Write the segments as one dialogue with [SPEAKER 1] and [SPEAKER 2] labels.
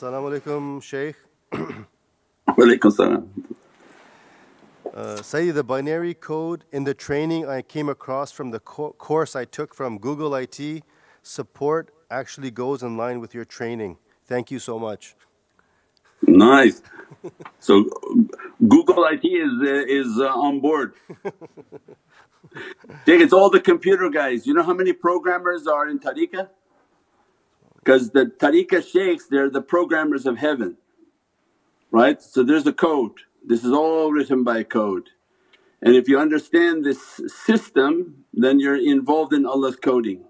[SPEAKER 1] Assalamu alaikum, Shaykh.
[SPEAKER 2] Walaikum salam.
[SPEAKER 1] Uh, Sayyid, the binary code in the training I came across from the co- course I took from Google IT support actually goes in line with your training. Thank you so much.
[SPEAKER 2] Nice. So Google IT is uh, is uh, on board. Dig, it's all the computer guys. You know how many programmers are in tariqah? Because the tariqah shaykhs, they're the programmers of heaven, right? So there's a code. This is all written by code. And if you understand this system, then you're involved in Allah's coding.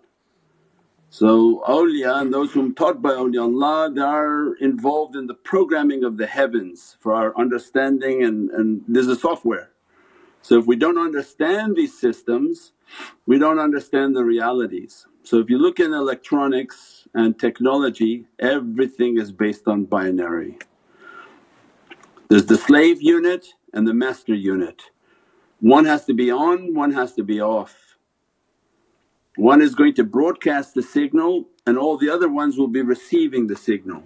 [SPEAKER 2] So awliya and those whom taught by awliyaullah they are involved in the programming of the heavens for our understanding and, and there's a software. So if we don't understand these systems we don't understand the realities. So if you look in electronics and technology everything is based on binary. There's the slave unit and the master unit. One has to be on, one has to be off. One is going to broadcast the signal and all the other ones will be receiving the signal.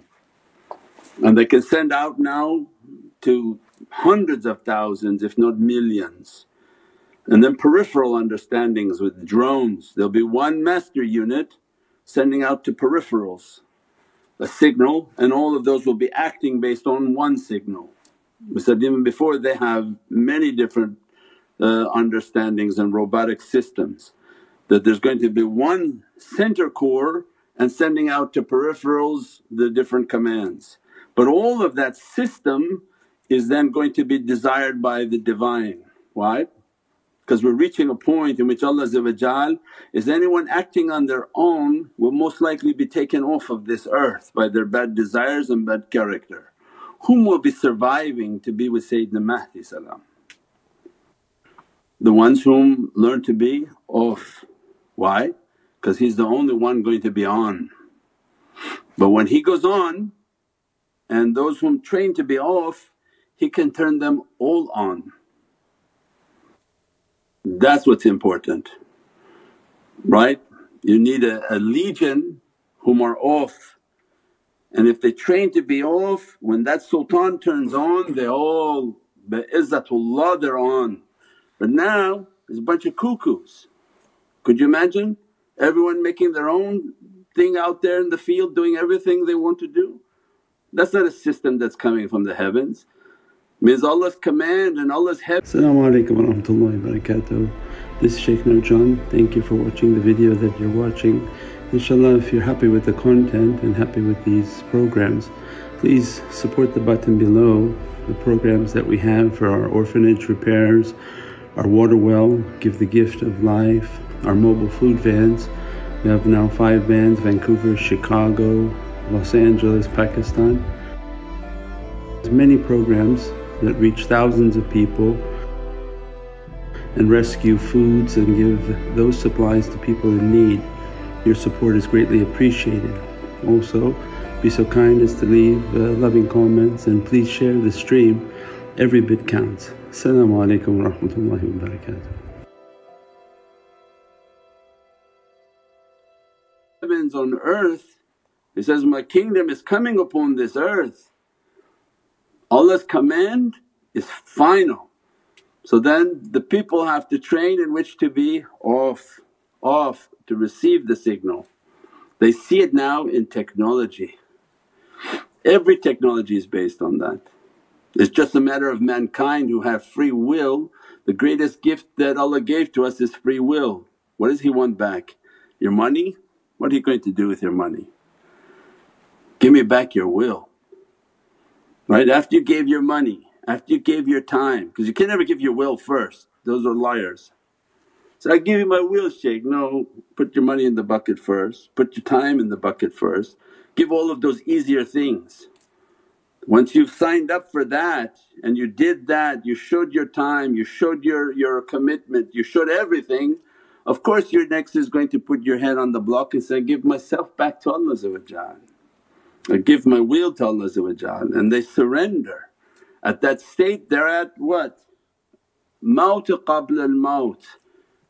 [SPEAKER 2] And they can send out now to hundreds of thousands if not millions. And then peripheral understandings with drones, there'll be one master unit sending out to peripherals a signal and all of those will be acting based on one signal. We said even before they have many different uh, understandings and robotic systems that there's going to be one center core and sending out to peripherals the different commands. But all of that system is then going to be desired by the Divine. Why? Because we're reaching a point in which Allah is anyone acting on their own will most likely be taken off of this earth by their bad desires and bad character. Whom will be surviving to be with Sayyidina Mahdi salam? The ones whom learn to be off why? Because he's the only one going to be on. But when he goes on and those whom train to be off, he can turn them all on. That's what's important, right? You need a, a legion whom are off and if they train to be off, when that sultan turns on they all bi izzatullah they're on. But now there's a bunch of cuckoos could you imagine everyone making their own thing out there in the field doing everything they want to do? That's not a system that's coming from the heavens. Means Allah's command and Allah's heaven.
[SPEAKER 3] Assalamu alaikum wa rahmatullahi wa barakatuh. This is Shaykh Nurjan. Thank you for watching the video that you're watching. Inshallah if you're happy with the content and happy with these programs please support the button below the programs that we have for our orphanage repairs, our water well, give the gift of life, our mobile food vans. We have now five vans Vancouver, Chicago, Los Angeles, Pakistan. There's many programs that reach thousands of people and rescue foods and give those supplies to people in need. Your support is greatly appreciated. Also, be so kind as to leave uh, loving comments and please share the stream. Every bit counts. Assalamu alaikum wa rahmatullahi wa barakatuh.
[SPEAKER 2] heavens on earth, He says, my kingdom is coming upon this earth. Allah's command is final. So then the people have to train in which to be off, off to receive the signal. They see it now in technology. Every technology is based on that. It's just a matter of mankind who have free will. The greatest gift that Allah gave to us is free will. What does He want back? Your money? What are you going to do with your money? Give me back your will. Right? After you gave your money, after you gave your time, because you can never give your will first, those are liars. So I give you my will Shaykh, no, put your money in the bucket first, put your time in the bucket first, give all of those easier things. Once you've signed up for that and you did that, you showed your time, you showed your, your commitment, you showed everything, of course your next is going to put your head on the block and say, give myself back to Allah I give my will to Allah and they surrender. At that state they're at what? Maut qabla al maut.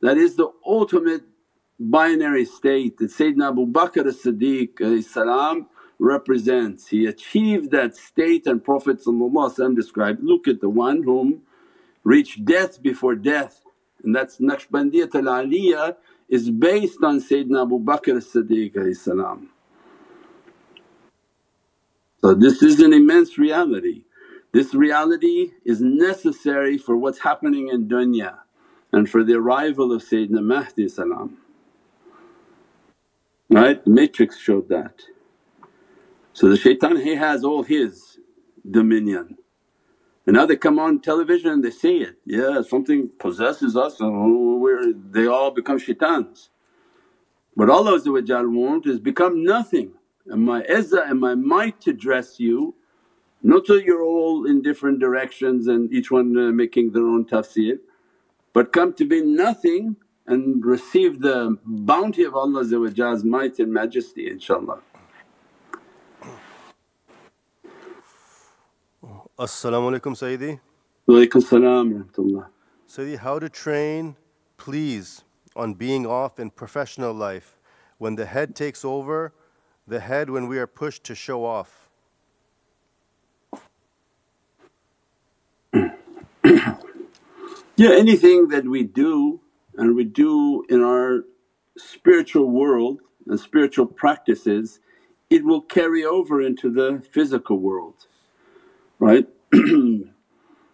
[SPEAKER 2] That is the ultimate binary state that Sayyidina Abu Bakr as-Siddiq represents. He achieved that state and Prophet described, look at the one whom reached death before death and that's Naqshbandiyat al Aliyah is based on Sayyidina Abu Bakr as-Siddiq So this is an immense reality. This reality is necessary for what's happening in dunya and for the arrival of Sayyidina Mahdi salam. Right? The matrix showed that. So the shaitan he has all his dominion and now they come on television and they say it, yeah something possesses us and we're, they all become shaitans. What Allah wants is become nothing and my izzah and my might to dress you not so you're all in different directions and each one uh, making their own tafsir but come to be nothing and receive the bounty of Allah's might and majesty inshaAllah.
[SPEAKER 1] Assalamu alaikum Sayyidi.
[SPEAKER 2] Walaikum salam rahmatullah.
[SPEAKER 1] Sayyidi, how to train please on being off in professional life when the head takes over, the head when we are pushed to show off.
[SPEAKER 2] yeah, anything that we do and we do in our spiritual world and spiritual practices, it will carry over into the physical world right?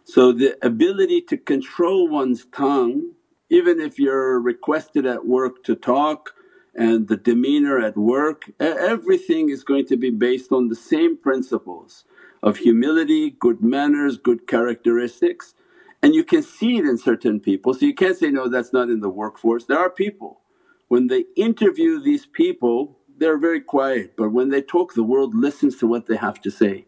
[SPEAKER 2] so the ability to control one's tongue even if you're requested at work to talk and the demeanor at work, everything is going to be based on the same principles of humility, good manners, good characteristics and you can see it in certain people. So you can't say, no that's not in the workforce. There are people when they interview these people they're very quiet but when they talk the world listens to what they have to say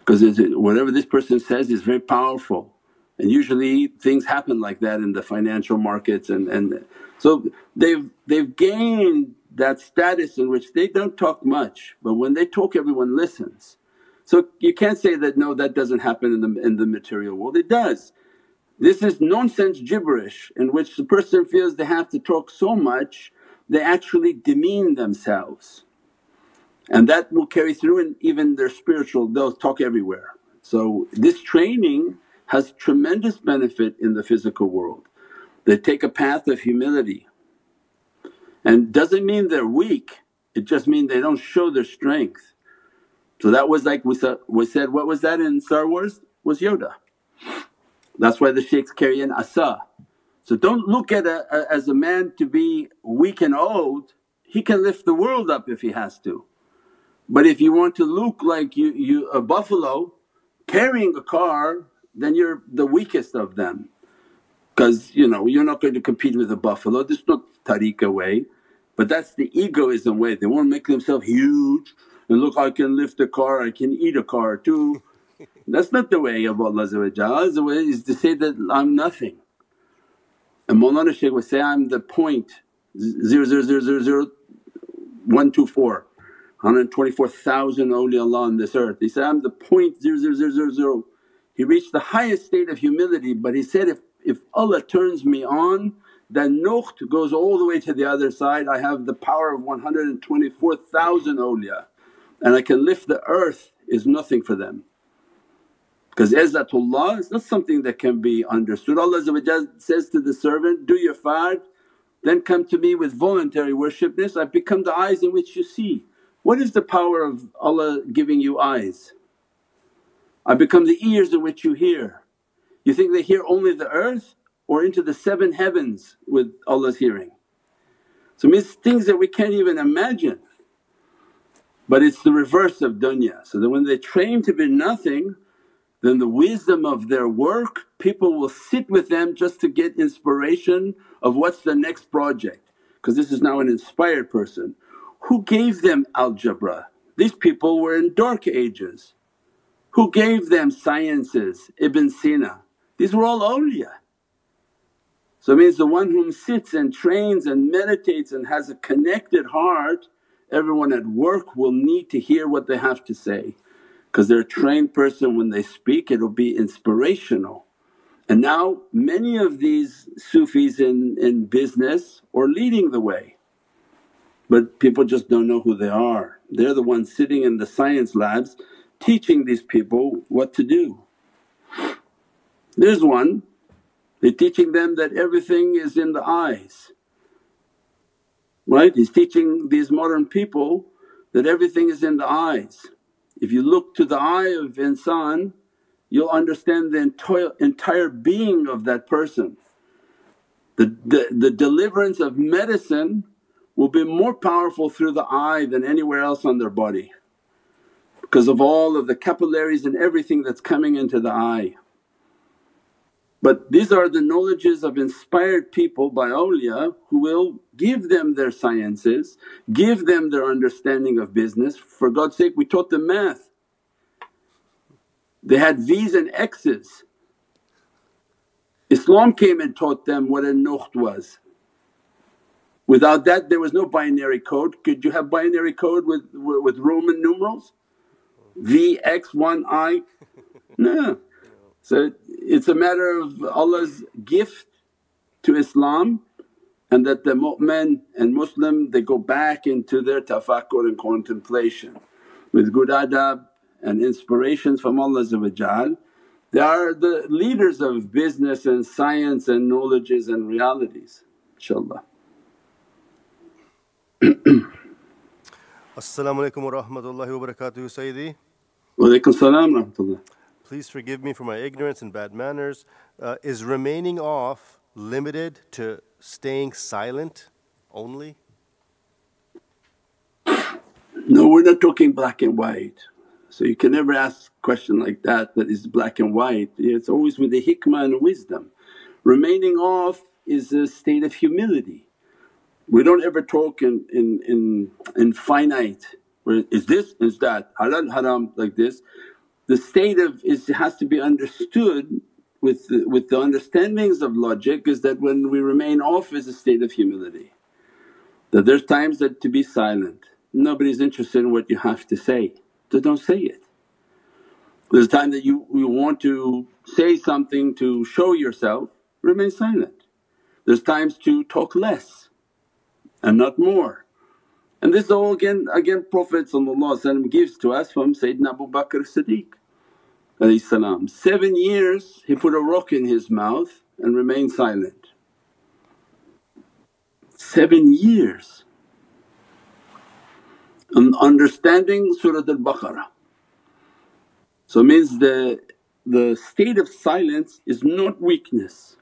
[SPEAKER 2] because whatever this person says is very powerful and usually things happen like that in the financial markets and, and so they've, they've gained that status in which they don't talk much but when they talk everyone listens. So you can't say that, no that doesn't happen in the, in the material world, it does. This is nonsense gibberish in which the person feels they have to talk so much they actually demean themselves and that will carry through in even their spiritual they'll talk everywhere. So this training has tremendous benefit in the physical world. They take a path of humility and doesn't mean they're weak, it just means they don't show their strength. So that was like we said, we said what was that in Star Wars? Was Yoda. That's why the shaykhs carry an asa. So don't look at a, a, as a man to be weak and old, he can lift the world up if he has to. But if you want to look like you, you a buffalo carrying a car then you're the weakest of them. Because you know you're not going to compete with a buffalo. This is not tariqah way but that's the egoism way. They want to make themselves huge and look i can lift a car i can eat a car too. That's not the way of allah the way is to say that i'm nothing. And Mawlana Shaykh would say, I'm the point 0.0000124, 124,000 awliyaullah on this earth. He said, I'm the point 0.00001 he reached the highest state of humility but he said, if, if Allah turns me on then nukht goes all the way to the other side, I have the power of 124,000 awliya and I can lift the earth is nothing for them. Because izzatullah is not something that can be understood. Allah says to the servant, do your fard then come to me with voluntary worshipness, I've become the eyes in which you see. What is the power of Allah giving you eyes? I become the ears in which you hear. You think they hear only the earth or into the seven heavens with Allah's hearing? So it means things that we can't even imagine. But it's the reverse of dunya. So that when they train to be nothing then the wisdom of their work people will sit with them just to get inspiration of what's the next project because this is now an inspired person who gave them algebra? These people were in dark ages. Who gave them sciences? Ibn Sina. These were all awliya. So it means the one whom sits and trains and meditates and has a connected heart, everyone at work will need to hear what they have to say because they're a trained person when they speak it'll be inspirational. And now many of these Sufis in, in business are leading the way but people just don't know who they are. They're the ones sitting in the science labs teaching these people what to do. There's one, they're teaching them that everything is in the eyes, right? He's teaching these modern people that everything is in the eyes. If you look to the eye of insan, you'll understand the entire, entire being of that person. The, the, the deliverance of medicine will be more powerful through the eye than anywhere else on their body because of all of the capillaries and everything that's coming into the eye. But these are the knowledges of inspired people by awliya who will give them their sciences, give them their understanding of business. For God's sake we taught them math. They had V's and X's. Islam came and taught them what a nukht was. Without that there was no binary code. Could you have binary code with, with Roman numerals? VX1I? No. So it's a matter of Allah's gift to Islam and that the mu'min and Muslim they go back into their tafakkur and contemplation with good adab and inspirations from Allah They are the leaders of business and science and knowledges and realities inshaAllah.
[SPEAKER 1] As-salamu alaykum wa rahmatullahi wa barakatuhu Sayyidi.
[SPEAKER 2] Wa alaykum salam wa rahmatullah.
[SPEAKER 1] Please forgive me for my ignorance and bad manners. Uh, is remaining off limited to staying silent only?
[SPEAKER 2] No, we're not talking black and white. So you can never ask a question like that that is black and white. It's always with the hikmah and wisdom. Remaining off is a state of humility. We don't ever talk in, in, in, in finite, where is this, is that, halal, haram like this. The state of is has to be understood with the, with the understandings of logic is that when we remain off is a state of humility. That there's times that to be silent, nobody's interested in what you have to say, so don't say it. There's a time that you, you want to say something to show yourself, remain silent. There's times to talk less and not more. And this all again again Prophet gives to us from Sayyidina Abu Bakr Siddiq Seven years he put a rock in his mouth and remained silent. Seven years. And understanding Surah al-Baqarah. So means the, the state of silence is not weakness.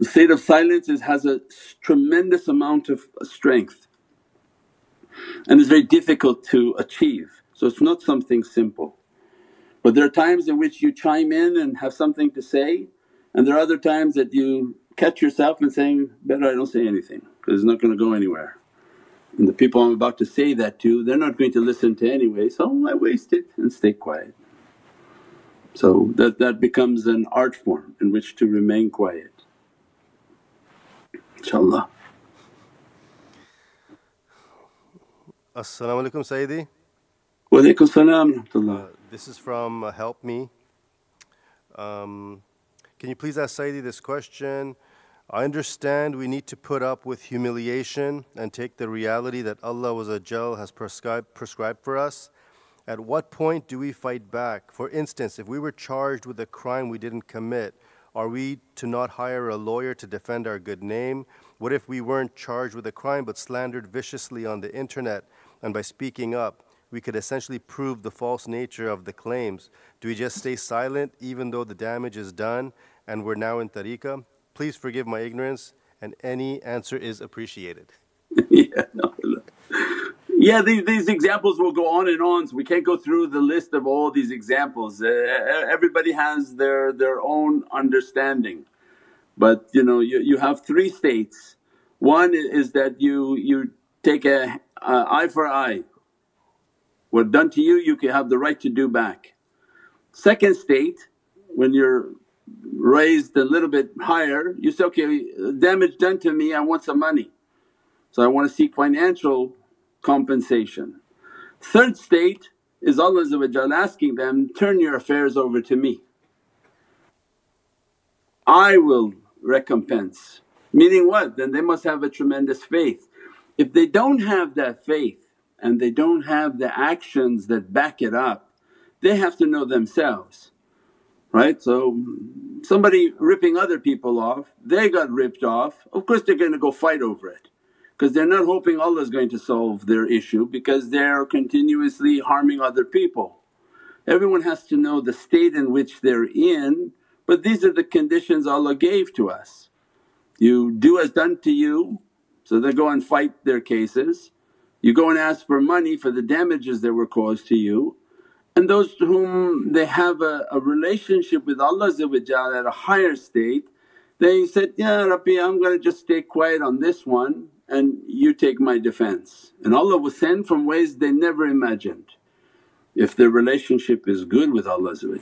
[SPEAKER 2] The state of silence is, has a tremendous amount of strength and it's very difficult to achieve. So it's not something simple. But there are times in which you chime in and have something to say and there are other times that you catch yourself and saying, better I don't say anything because it's not going to go anywhere. And the people I'm about to say that to they're not going to listen to anyway so I waste it and stay quiet. So that, that becomes an art form in which to remain quiet inshaAllah.
[SPEAKER 1] As-salamu alaykum Sayyidi.
[SPEAKER 2] Wa alaykum salam
[SPEAKER 1] uh, This is from uh, Help Me. Um, can you please ask Sayyidi this question? I understand we need to put up with humiliation and take the reality that Allah 'Azza wa Jal has prescribed, prescribed for us. At what point do we fight back? For instance, if we were charged with a crime we didn't commit, are we to not hire a lawyer to defend our good name? What if we weren't charged with a crime but slandered viciously on the internet? and by speaking up, we could essentially prove the false nature of the claims. Do we just stay silent even though the damage is done and we're now in tariqah? Please forgive my ignorance and any answer is appreciated.
[SPEAKER 2] yeah, no, yeah these, these examples will go on and on so we can't go through the list of all these examples. Uh, everybody has their, their own understanding but you know you, you have three states. One is that you, you take a uh, eye for eye. What done to you, you can have the right to do back. Second state, when you're raised a little bit higher, you say, okay, damage done to me, I want some money. So I want to seek financial compensation. Third state is Allah asking them, turn your affairs over to me. I will recompense. Meaning what? Then they must have a tremendous faith. If they don't have that faith and they don't have the actions that back it up, they have to know themselves right? So somebody ripping other people off, they got ripped off, of course they're going to go fight over it because they're not hoping Allah is going to solve their issue because they're continuously harming other people. Everyone has to know the state in which they're in but these are the conditions Allah gave to us. You do as done to you so they go and fight their cases. You go and ask for money for the damages that were caused to you and those to whom they have a, a relationship with Allah at a higher state they said, Ya Rabbi I'm going to just stay quiet on this one and you take my defense. And Allah will send from ways they never imagined if their relationship is good with Allah So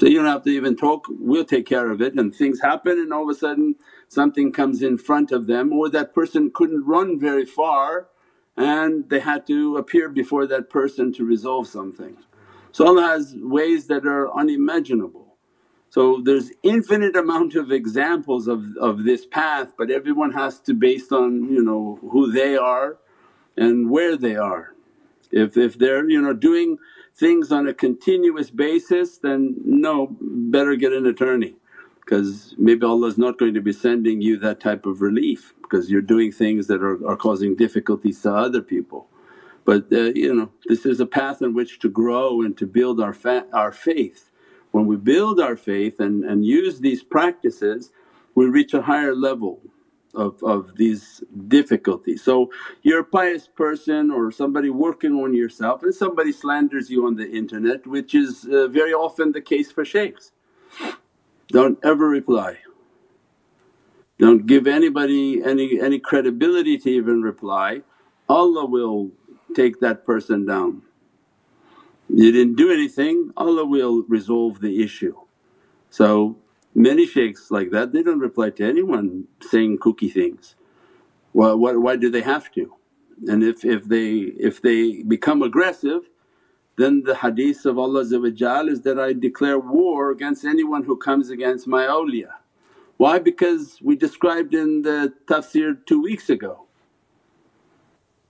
[SPEAKER 2] you don't have to even talk, we'll take care of it and things happen and all of a sudden something comes in front of them or that person couldn't run very far and they had to appear before that person to resolve something. So Allah has ways that are unimaginable. So there's infinite amount of examples of, of this path but everyone has to based on you know who they are and where they are. If, if they're you know doing things on a continuous basis then no better get an attorney because maybe Allah's not going to be sending you that type of relief because you're doing things that are, are causing difficulties to other people. But uh, you know this is a path in which to grow and to build our, fa- our faith. When we build our faith and, and use these practices we reach a higher level of, of these difficulties. So you're a pious person or somebody working on yourself and somebody slanders you on the internet which is uh, very often the case for shaykhs. Don't ever reply. Don't give anybody any, any credibility to even reply. Allah will take that person down. You didn't do anything, Allah will resolve the issue. So Many shaykhs like that they don't reply to anyone saying kooky things. Why, why, why do they have to? And if, if they if they become aggressive then the hadith of Allah is that I declare war against anyone who comes against my awliya. Why? Because we described in the tafsir two weeks ago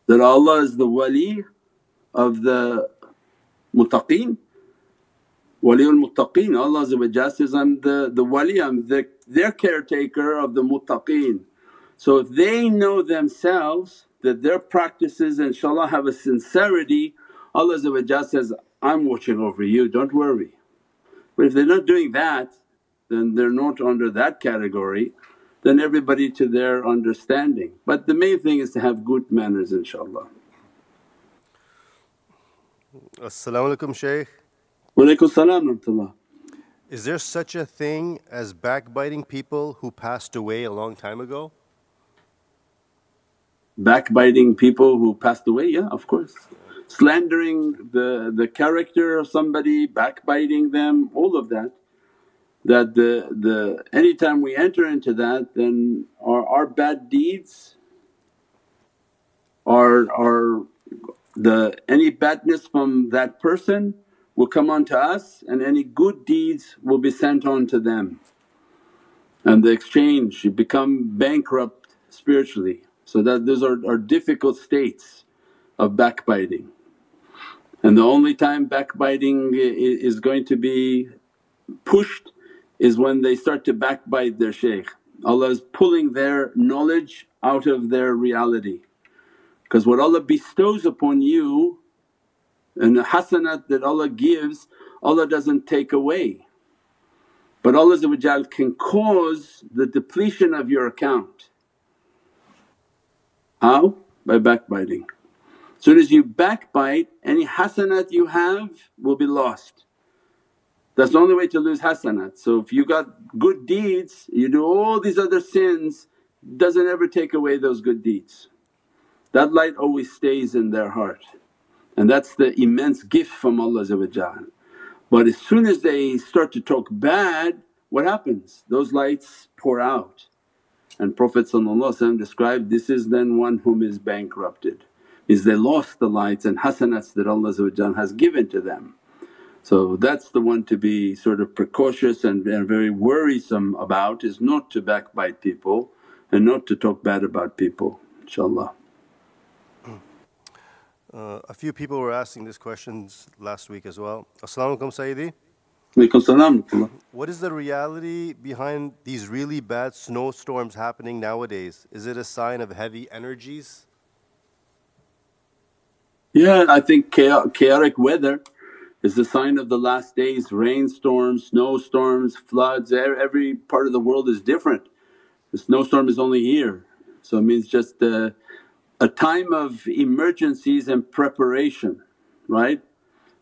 [SPEAKER 2] that Allah is the wali of the muttaqeen Waliul muttaqeen, Allah says, I'm the, the wali, I'm the, their caretaker of the muttaqeen. So if they know themselves that their practices inshaAllah have a sincerity, Allah says, I'm watching over you, don't worry. But if they're not doing that then they're not under that category then everybody to their understanding. But the main thing is to have good manners inshaAllah.
[SPEAKER 1] As-salamu alaykum Shaykh.
[SPEAKER 2] Walaykum salam
[SPEAKER 1] Is there such a thing as backbiting people who passed away a long time ago?
[SPEAKER 2] Backbiting people who passed away, yeah of course. Slandering the, the character of somebody, backbiting them, all of that. That the, the anytime we enter into that then our, our bad deeds are, are the any badness from that person will come unto us and any good deeds will be sent on to them. And the exchange, you become bankrupt spiritually. So that those are, are difficult states of backbiting. And the only time backbiting is going to be pushed is when they start to backbite their shaykh. Allah is pulling their knowledge out of their reality. Because what Allah bestows upon you and the hasanat that Allah gives Allah doesn't take away. But Allah can cause the depletion of your account. How? By backbiting. Soon as you backbite any hasanat you have will be lost. That's the only way to lose hasanat. So if you got good deeds, you do all these other sins doesn't ever take away those good deeds. That light always stays in their heart and that's the immense gift from Allah But as soon as they start to talk bad what happens? Those lights pour out and Prophet described, this is then one whom is bankrupted is they lost the lights and hasanats that Allah has given to them. So that's the one to be sort of precautious and, and very worrisome about is not to backbite people and not to talk bad about people inshaAllah.
[SPEAKER 1] Uh, a few people were asking these questions last week as well. Assalamu alaikum, Sayyidi. What is the reality behind these really bad snowstorms happening nowadays? Is it a sign of heavy energies?
[SPEAKER 2] Yeah, I think chaotic weather is the sign of the last days. Rainstorms, snowstorms, floods, every part of the world is different. The snowstorm is only here. So it means just a, a time of emergencies and preparation, right?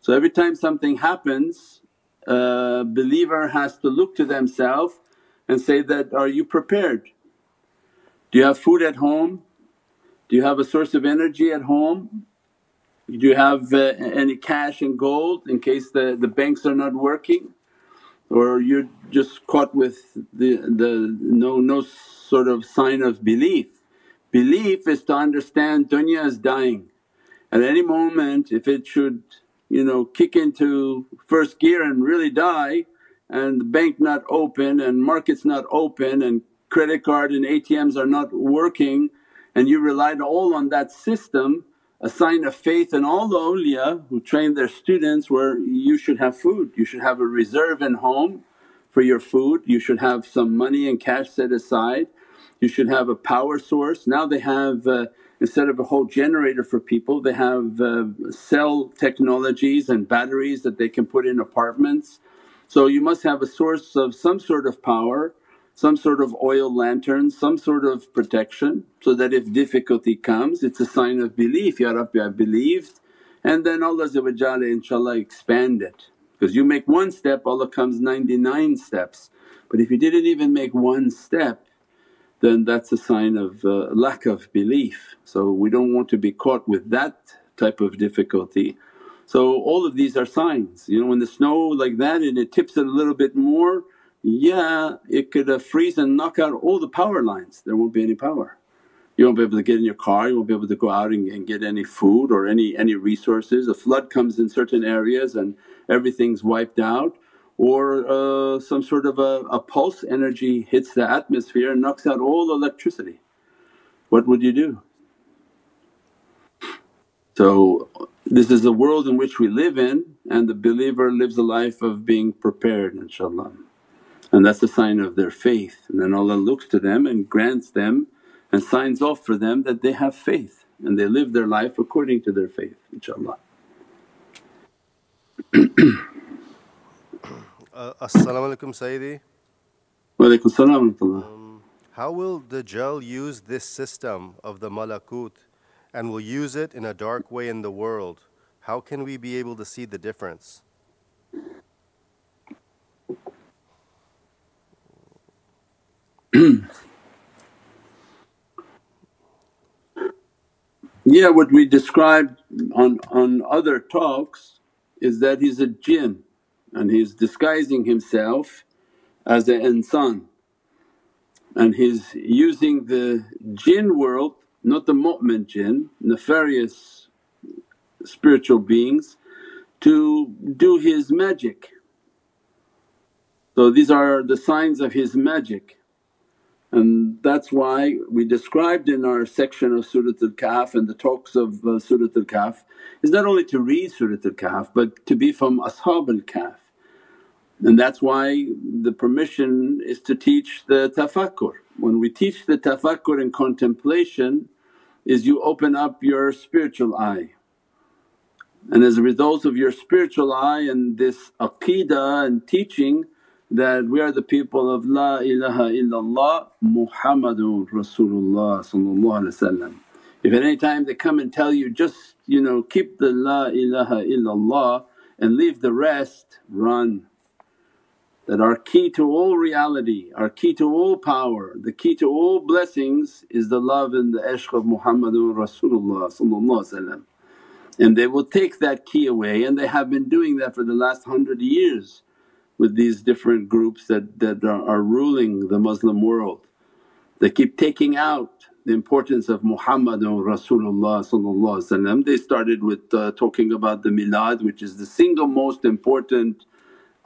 [SPEAKER 2] So every time something happens, a believer has to look to themselves and say that, are you prepared? Do you have food at home? Do you have a source of energy at home? Do you have uh, any cash and gold in case the, the banks are not working? Or you're just caught with the, the no, no sort of sign of belief. Belief is to understand dunya is dying. At any moment if it should you know kick into first gear and really die and the bank not open and markets not open and credit card and ATMs are not working and you relied all on that system a sign of faith in all the awliya who train their students where you should have food, you should have a reserve in home for your food, you should have some money and cash set aside, you should have a power source. Now they have uh, instead of a whole generator for people they have uh, cell technologies and batteries that they can put in apartments. So you must have a source of some sort of power some sort of oil lantern, some sort of protection so that if difficulty comes it's a sign of belief, Ya Rabbi I believed and then Allah inshaAllah expand it. Because you make one step Allah comes 99 steps but if you didn't even make one step then that's a sign of uh, lack of belief. So we don't want to be caught with that type of difficulty. So all of these are signs, you know when the snow like that and it tips it a little bit more yeah it could uh, freeze and knock out all the power lines, there won't be any power. You won't be able to get in your car, you won't be able to go out and, and get any food or any, any resources. A flood comes in certain areas and everything's wiped out or uh, some sort of a, a pulse energy hits the atmosphere and knocks out all electricity. What would you do? So this is the world in which we live in and the believer lives a life of being prepared inshaAllah and that's a sign of their faith and then Allah looks to them and grants them and signs off for them that they have faith and they live their life according to their faith inshaAllah.
[SPEAKER 1] uh, As-salamu alaykum Sayyidi.
[SPEAKER 2] Wa alaykum salam um,
[SPEAKER 1] How will Dajjal use this system of the malakut and will use it in a dark way in the world? How can we be able to see the difference?
[SPEAKER 2] yeah, what we described on, on other talks is that he's a jinn and he's disguising himself as an insan and he's using the jinn world, not the mu'min jinn, nefarious spiritual beings to do his magic. So these are the signs of his magic and that's why we described in our section of Surat al-Kahf and the talks of uh, Surat al-Kahf is not only to read Surat al-Kahf but to be from Ashab al-Kahf. And that's why the permission is to teach the tafakkur. When we teach the tafakkur and contemplation is you open up your spiritual eye. And as a result of your spiritual eye and this aqeedah and teaching that we are the people of La ilaha illallah Muhammadun Rasulullah If at any time they come and tell you, just you know keep the La ilaha illallah and leave the rest, run. That our key to all reality, our key to all power, the key to all blessings is the love and the ishq of Muhammadun Rasulullah and they will take that key away and they have been doing that for the last hundred years with these different groups that, that are, ruling the Muslim world. They keep taking out the importance of Muhammadun Rasulullah They started with uh, talking about the milad which is the single most important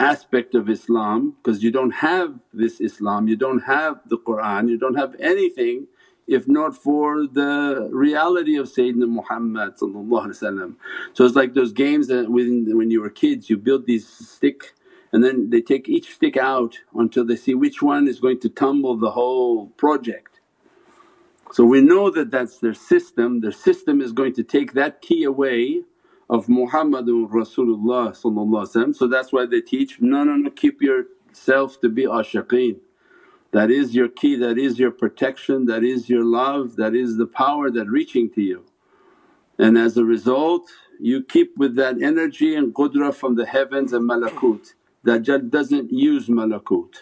[SPEAKER 2] aspect of Islam because you don't have this Islam, you don't have the Qur'an, you don't have anything if not for the reality of Sayyidina Muhammad So it's like those games that when, when you were kids you build these stick and then they take each stick out until they see which one is going to tumble the whole project. So we know that that's their system, their system is going to take that key away of Muhammadun Rasulullah so that's why they teach, no, no, no keep yourself to be ashiqeen. That is your key, that is your protection, that is your love, that is the power that reaching to you. And as a result you keep with that energy and qudra from the heavens and malakut. Dajjal doesn't use malakut.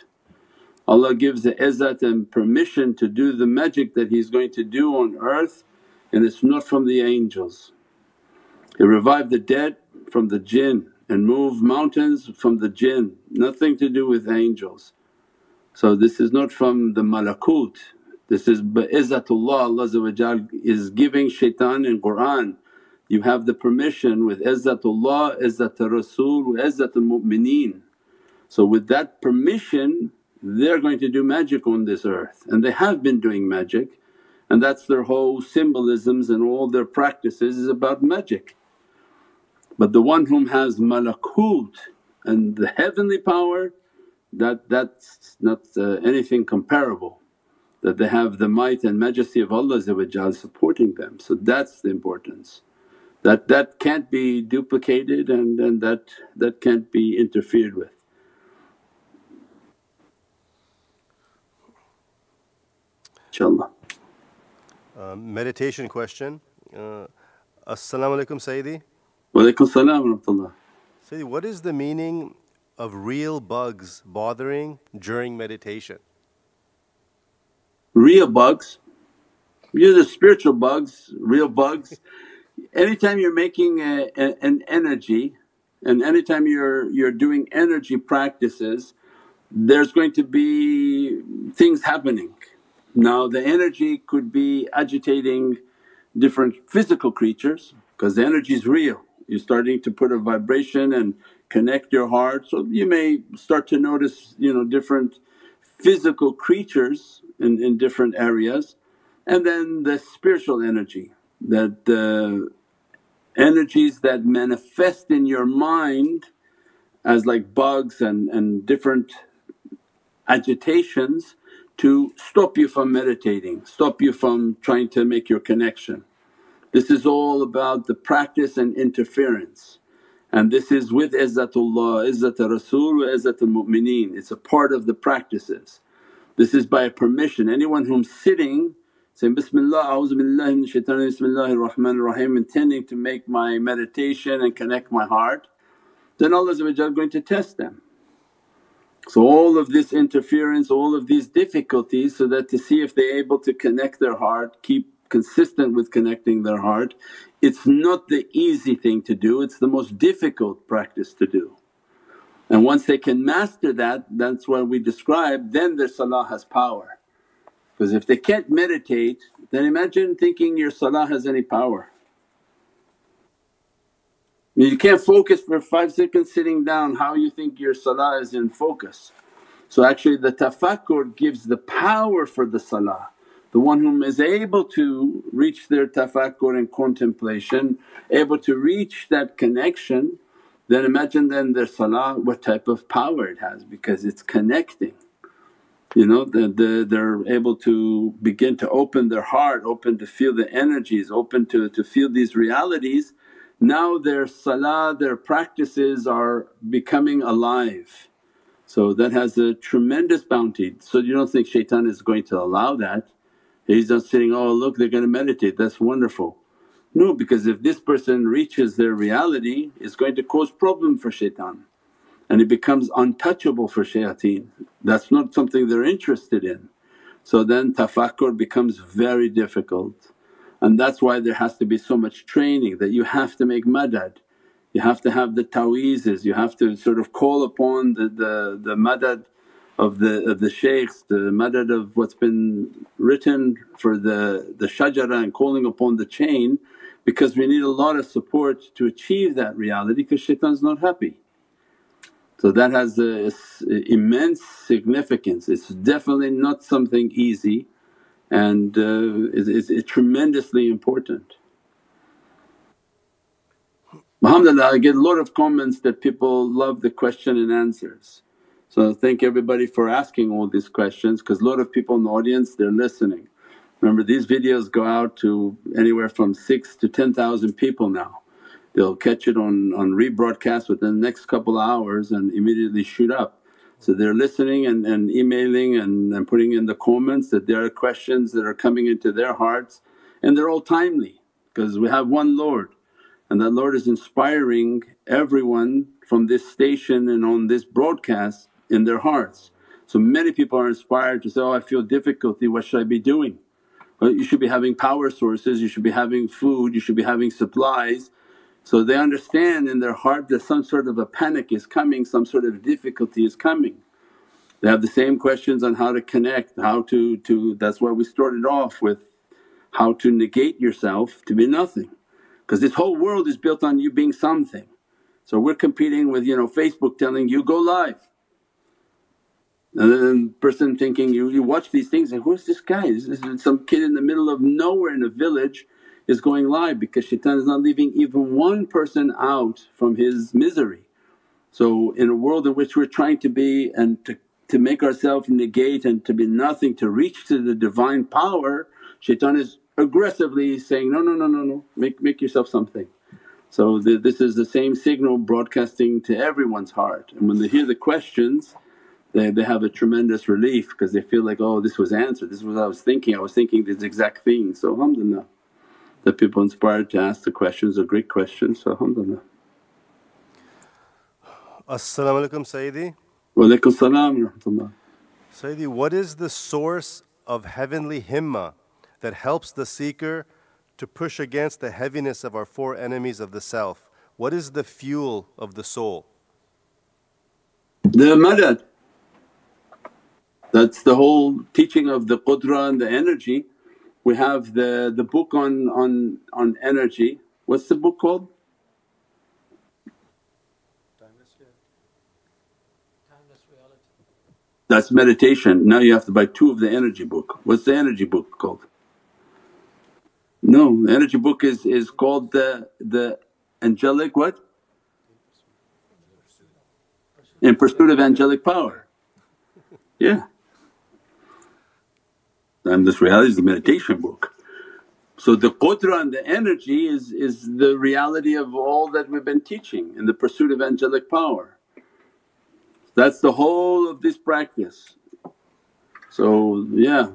[SPEAKER 2] Allah gives the izzat and permission to do the magic that he's going to do on earth and it's not from the angels. He revived the dead from the jinn and moved mountains from the jinn, nothing to do with angels. So this is not from the malakut, this is bi'izzatullah Allah is giving shaitan in Qur'an, you have the permission with izzatullah, izzat Rasul, izzat al-mu'mineen. So with that permission they're going to do magic on this earth and they have been doing magic and that's their whole symbolisms and all their practices is about magic. But the one whom has malakut and the heavenly power that that's not uh, anything comparable that they have the might and majesty of Allah supporting them. So that's the importance. That that can't be duplicated and, and that that can't be interfered with. InshaAllah.
[SPEAKER 1] Uh, meditation question. Uh, As-salamu alaykum Sayyidi.
[SPEAKER 2] Wa salam rahmatullah.
[SPEAKER 1] Sayyidi, what is the meaning of real bugs bothering during meditation?
[SPEAKER 2] Real bugs, you're the spiritual bugs, real bugs. anytime you're making a, a, an energy and anytime you're, you're doing energy practices, there's going to be things happening. Now the energy could be agitating different physical creatures because the energy is real. You're starting to put a vibration and connect your heart. So you may start to notice you know different physical creatures in, in different areas and then the spiritual energy that the energies that manifest in your mind as like bugs and, and different agitations to stop you from meditating, stop you from trying to make your connection. This is all about the practice and interference. And this is with izzatullah, izzat Rasul wa izzat al-mu'mineen, it's a part of the practices. This is by permission, anyone whom sitting saying, Bismillah, a'udhu billahi min shaitanir bismillahir rahmanir rahim intending to make my meditation and connect my heart, then Allah is going to test them. So all of this interference, all of these difficulties so that to see if they're able to connect their heart, keep consistent with connecting their heart. It's not the easy thing to do, it's the most difficult practice to do. And once they can master that, that's what we describe, then their salah has power. Because if they can't meditate then imagine thinking your salah has any power. You can't focus for 5 seconds sitting down, how you think your salah is in focus? So actually the tafakkur gives the power for the salah the one whom is able to reach their tafakkur and contemplation, able to reach that connection, then imagine then their salah what type of power it has because it's connecting. You know, the, the, they're able to begin to open their heart, open to feel the energies, open to, to feel these realities. Now their salah, their practices are becoming alive. So that has a tremendous bounty. So you don't think shaitan is going to allow that He's not saying, oh look they're going to meditate, that's wonderful. No, because if this person reaches their reality it's going to cause problem for shaitan and it becomes untouchable for shayateen. That's not something they're interested in. So then tafakkur becomes very difficult and that's why there has to be so much training that you have to make madad. You have to have the ta'weezes, you have to sort of call upon the, the, the madad of the of the shaykhs, the madad of what's been written for the, the shajara and calling upon the chain because we need a lot of support to achieve that reality because shaitan's not happy. So that has a, immense significance, it's definitely not something easy and uh, it's, it's, it's tremendously important. Alhamdulillah I get a lot of comments that people love the question and answers. So thank everybody for asking all these questions because a lot of people in the audience they're listening. Remember these videos go out to anywhere from 6 to 10,000 people now. They'll catch it on, on rebroadcast within the next couple hours and immediately shoot up. So they're listening and, and emailing and, and putting in the comments that there are questions that are coming into their hearts and they're all timely because we have one Lord and that Lord is inspiring everyone from this station and on this broadcast in their hearts. So many people are inspired to say, oh I feel difficulty, what should I be doing? Well, you should be having power sources, you should be having food, you should be having supplies so they understand in their heart that some sort of a panic is coming, some sort of difficulty is coming. They have the same questions on how to connect, how to… to that's why we started off with how to negate yourself to be nothing because this whole world is built on you being something. So we're competing with you know Facebook telling you go live and then person thinking you, you watch these things and who's this guy? This is some kid in the middle of nowhere in a village is going live because shaitan is not leaving even one person out from his misery. So in a world in which we're trying to be and to, to make ourselves negate and to be nothing to reach to the Divine power, shaitan is aggressively saying, no, no, no, no, no, make, make yourself something. So the, this is the same signal broadcasting to everyone's heart and when they hear the questions they, they have a tremendous relief because they feel like, oh this was answered, this is what I was thinking, I was thinking this exact thing. So alhamdulillah that people inspired to ask the questions are great questions so alhamdulillah.
[SPEAKER 1] As-salamu alaykum Sayyidi.
[SPEAKER 2] Wa alaykum salam rahmatullah.
[SPEAKER 1] Sayyidi, what is the source of heavenly himmah that helps the seeker to push against the heaviness of our four enemies of the self? What is the fuel of the soul?
[SPEAKER 2] The madad. That's the whole teaching of the qudra and the energy we have the, the book on, on, on energy. What's the book called? Timeless reality. That's meditation. Now you have to buy two of the energy book. What's the energy book called? No, the energy book is, is called the, the angelic what? In pursuit of angelic power. Yeah and this reality is the meditation book. So the qudra and the energy is, is the reality of all that we've been teaching in the pursuit of angelic power. That's the whole of this practice. So yeah,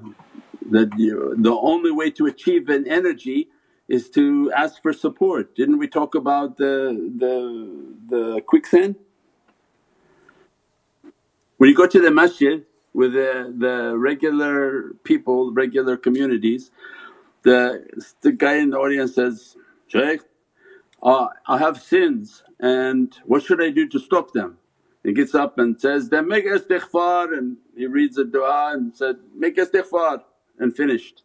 [SPEAKER 2] that you, the only way to achieve an energy is to ask for support. Didn't we talk about the, the, the quicksand? When you go to the masjid with the, the regular people, regular communities, the, the guy in the audience says, Shaykh, uh, I have sins and what should I do to stop them? He gets up and says, then make istighfar and he reads a dua and said, make istighfar and finished.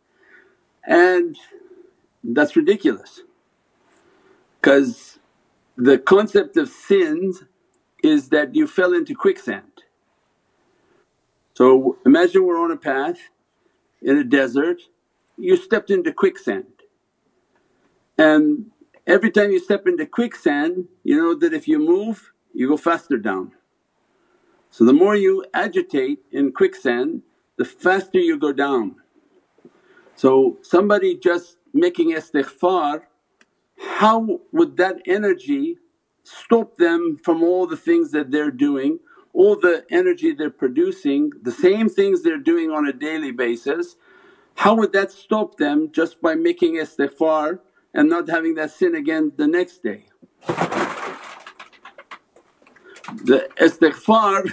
[SPEAKER 2] And that's ridiculous because the concept of sins is that you fell into quicksand so imagine we're on a path in a desert, you stepped into quicksand and every time you step into quicksand you know that if you move you go faster down. So the more you agitate in quicksand the faster you go down. So somebody just making istighfar how would that energy stop them from all the things that they're doing all the energy they're producing, the same things they're doing on a daily basis, how would that stop them just by making istighfar and not having that sin again the next day? The istighfar,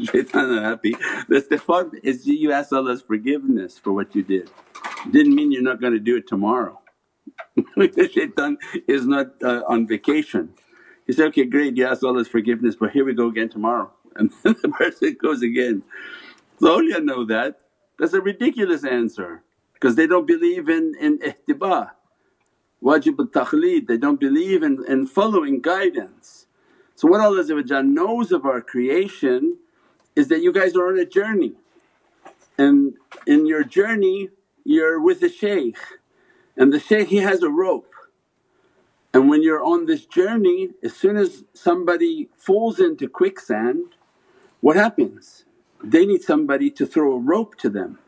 [SPEAKER 2] shaitan happy, the istighfar is you ask Allah's forgiveness for what you did. Didn't mean you're not going to do it tomorrow. shaitan is not uh, on vacation. He said, okay great you asked Allah's forgiveness but here we go again tomorrow and then the person goes again. The awliya know that. That's a ridiculous answer because they don't believe in, in ihtiba, wajib al-taqleed, they don't believe in, in following guidance. So what Allah knows of our creation is that you guys are on a journey and in your journey you're with a shaykh and the shaykh he has a rope and when you're on this journey as soon as somebody falls into quicksand what happens? They need somebody to throw a rope to them.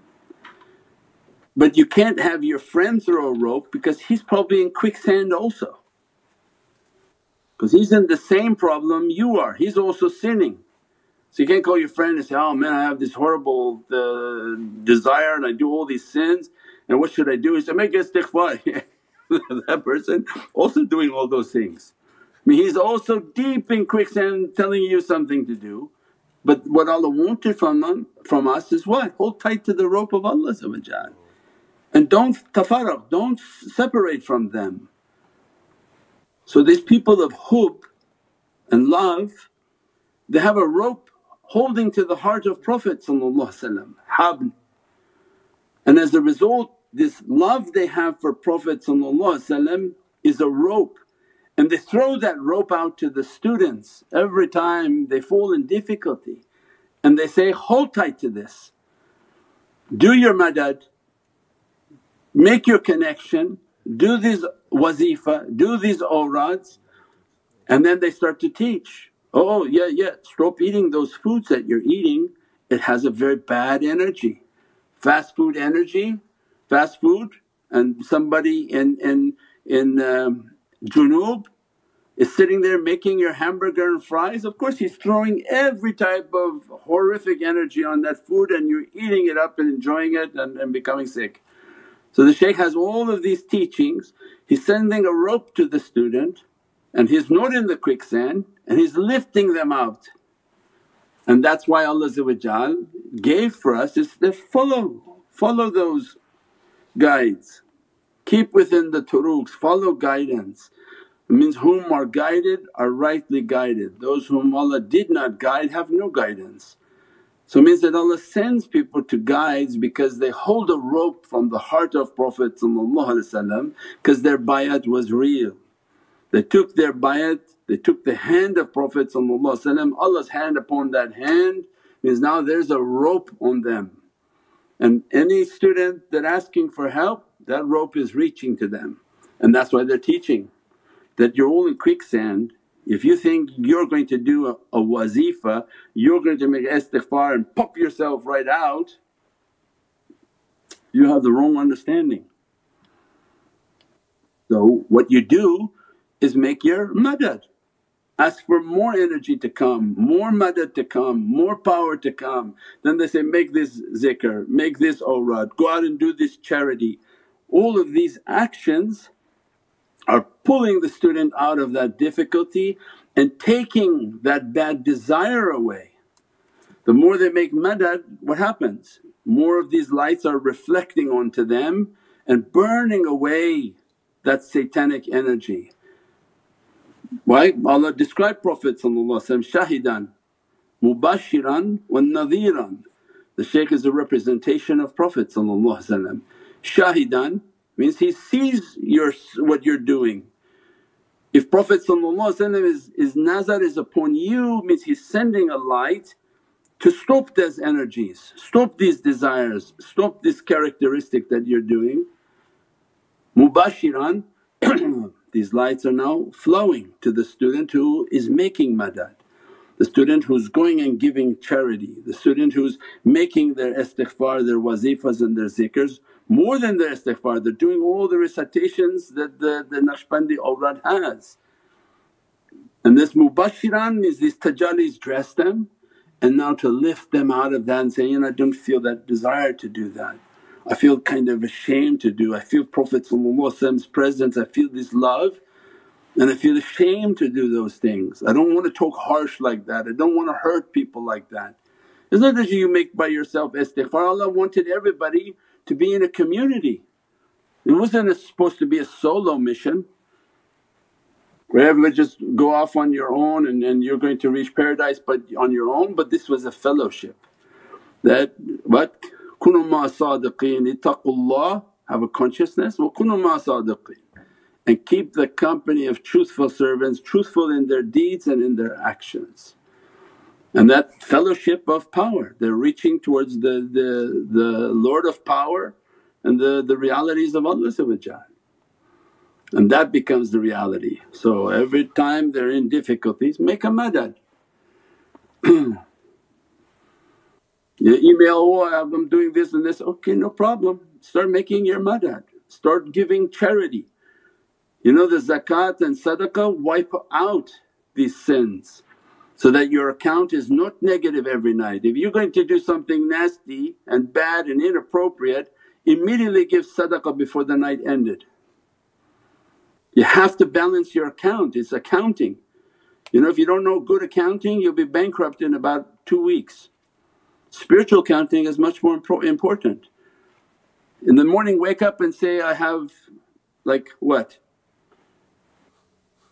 [SPEAKER 2] But you can't have your friend throw a rope because he's probably in quicksand also because he's in the same problem you are, he's also sinning. So you can't call your friend and say, oh man I have this horrible uh, desire and I do all these sins and what should I do? He said, make istighfar. that person also doing all those things. I mean he's also deep in quicksand telling you something to do but what Allah wanted from, them, from us is what? Hold tight to the rope of Allah and don't tafarraq, don't separate from them. So these people of hub and love they have a rope holding to the heart of Prophet habl. And as a result this love they have for Prophet is a rope and they throw that rope out to the students every time they fall in difficulty. And they say, hold tight to this, do your madad, make your connection, do these wazifa, do these awrads. And then they start to teach. Oh yeah, yeah, stop eating those foods that you're eating, it has a very bad energy. Fast food energy, fast food and somebody in, in, in um, Junub is sitting there making your hamburger and fries, of course he's throwing every type of horrific energy on that food and you're eating it up and enjoying it and, and becoming sick. So the shaykh has all of these teachings, he's sending a rope to the student and he's not in the quicksand and He's lifting them out. And that's why Allah gave for us is to follow, follow those guides. Keep within the turuqs, follow guidance. It means whom are guided are rightly guided, those whom Allah did not guide have no guidance. So it means that Allah sends people to guides because they hold a rope from the heart of Prophet because their bayat was real. They took their bayat they took the hand of Prophet Allah's hand upon that hand means now there's a rope on them and any student that asking for help that rope is reaching to them and that's why they're teaching that you're all in quicksand if you think you're going to do a, a wazifa, you're going to make istighfar and pop yourself right out, you have the wrong understanding. So what you do is make your madad. Ask for more energy to come, more madad to come, more power to come. Then they say, make this zikr, make this awrad, go out and do this charity. All of these actions are pulling the student out of that difficulty and taking that bad desire away. The more they make madad, what happens? More of these lights are reflecting onto them and burning away that satanic energy. Why? Allah described Prophet shahidan, mubashiran wa nadhiran. The shaykh is a representation of Prophet Shahidan means he sees your, what you're doing. If Prophet is, is nazar is upon you means he's sending a light to stop those energies, stop these desires, stop this characteristic that you're doing. Mubashiran These lights are now flowing to the student who is making madad, the student who's going and giving charity, the student who's making their istighfar, their wazifas and their zikrs more than their istighfar, they're doing all the recitations that the, the Naqshbandi awrad has. And this mubashiran is these tajallis dress them and now to lift them out of that and say, you know I don't feel that desire to do that. I feel kind of ashamed to do. I feel Prophet's presence, I feel this love and I feel ashamed to do those things. I don't want to talk harsh like that, I don't want to hurt people like that. It's not that you make by yourself istighfar, Allah wanted everybody to be in a community. It wasn't supposed to be a solo mission where everybody just go off on your own and, and you're going to reach paradise but on your own but this was a fellowship that what Kunu ma sadiqeen, ittaqullah, have a consciousness, wa kunu ma sadiqeen and keep the company of truthful servants, truthful in their deeds and in their actions. And that fellowship of power, they're reaching towards the, the, the Lord of power and the, the realities of Allah and that becomes the reality. So every time they're in difficulties make a madad. you email, oh I'm doing this and this, okay no problem, start making your madad, start giving charity. You know the zakat and sadaqah wipe out these sins so that your account is not negative every night. If you're going to do something nasty and bad and inappropriate immediately give sadaqah before the night ended. You have to balance your account, it's accounting. You know if you don't know good accounting you'll be bankrupt in about two weeks. Spiritual accounting is much more important. In the morning wake up and say, I have like what?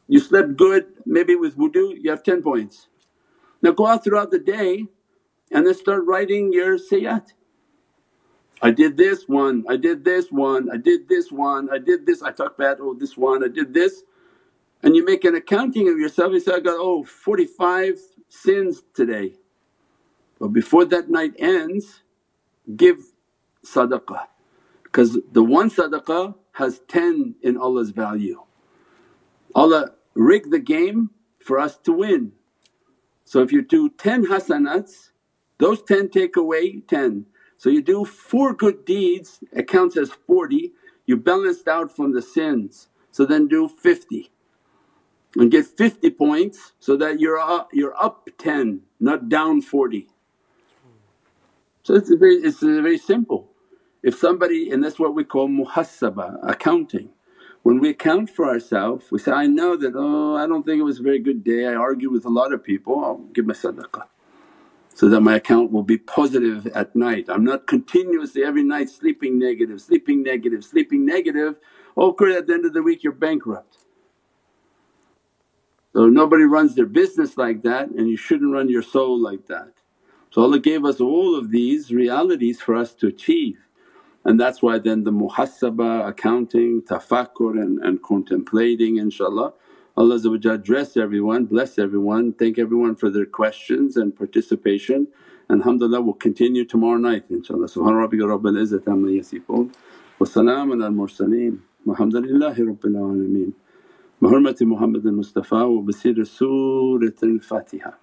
[SPEAKER 2] You slept good maybe with wudu you have 10 points. Now go out throughout the day and then start writing your sayyat. I did this one, I did this one, I did this one, I did this, I talked bad, oh this one, I did this. And you make an accounting of yourself, you say, I got oh 45 sins today. But before that night ends, give sadaqah because the one sadaqah has 10 in Allah's value. Allah rigged the game for us to win. So if you do 10 hasanats, those 10 take away 10. So you do 4 good deeds, it counts as 40, you balanced out from the sins. So then do 50 and get 50 points so that you're up, you're up 10 not down 40. So it's very, it's very simple. If somebody and that's what we call muhasabah, accounting. When we account for ourselves we say, I know that, oh I don't think it was a very good day, I argued with a lot of people, I'll give my sadaqah so that my account will be positive at night. I'm not continuously every night sleeping negative, sleeping negative, sleeping negative. Oh, course at the end of the week you're bankrupt. So nobody runs their business like that and you shouldn't run your soul like that. So Allah gave us all of these realities for us to achieve and that's why then the muhasabah, accounting, tafakkur and, and contemplating inshaAllah Allah dress everyone, bless everyone, thank everyone for their questions and participation. Alhamdulillah we'll continue tomorrow night inshaAllah. Subhana rabbika rabbil izzati amma yasifoon wa salaamun al mursaleen walhamdulillahi rabbil alameen. بحرمة محمد المصطفى وبسير سورة الفاتحة